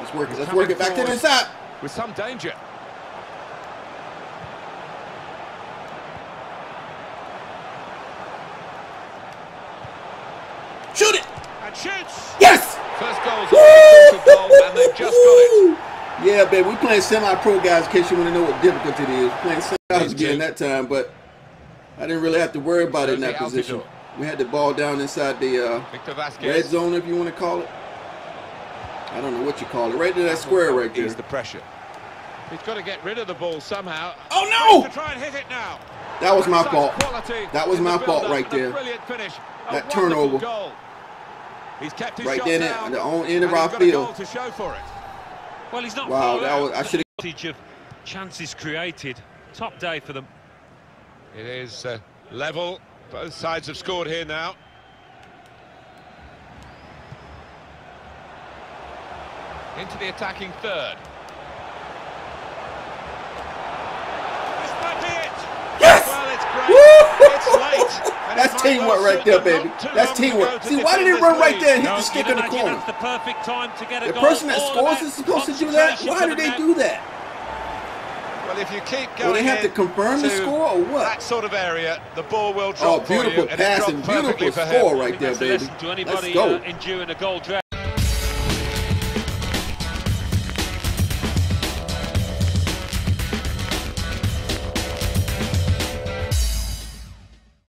Let's work it. Let's work it back to the inside. With some danger. Shoot it. And shoots. Yes. First goal's a goal, and they've just got it. Yeah, baby, we playing semi-pro guys. In case you want to know what difficulty it is, playing semi again that time, but I didn't really have to worry about it in that position. We had the ball down inside the uh, red zone, if you want to call it. I don't know what you call it. Right to that square right Ease there. the pressure. He's got to get rid of the ball somehow. Oh no! To no! try and hit it now. That was my Such fault. That was my fault build-up right a there. Brilliant finish. That turnover. Goal. He's kept his Right shot there, down, in the own end of our he's got a field. to show for it. Well, he's not Wow, that was. I should have. Advantage of chances created. Top day for them. It is uh, level. Both sides have scored here now. Into the attacking third. This might be it. Yes! Well, it's great. It's late. That's teamwork well right there, baby. That's long to go teamwork. See, why did he run right there and hit No, the stick in the corner? That's the perfect time to get a The goal. person that All scores is supposed to do that. Why for did the they do that? Well, if you keep going Well, they have to in confirm the score or what? That sort of area, the ball will drop Oh, for you, beautiful and pass and beautiful for score right there, baby. lesson to Let's anybody go. uh, enduring a goal drought.